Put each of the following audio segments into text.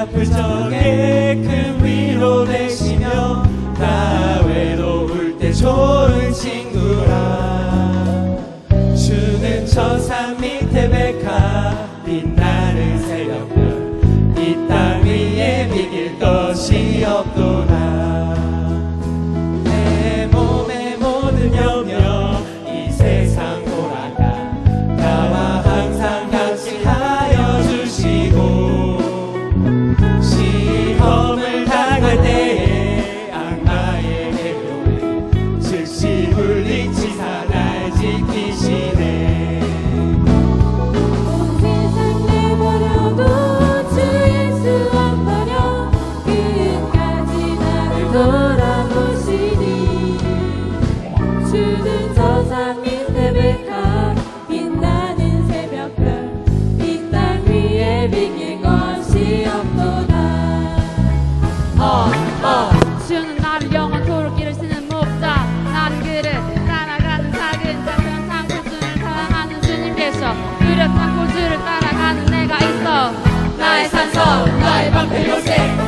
아플 적에 큰 위로 되시며 나 외로울 때 좋은 친구라. 주는 저 산 밑에 백화 빛나는 새벽별 이 땅 위에 비길 것이 없도다.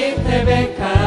Rebeca.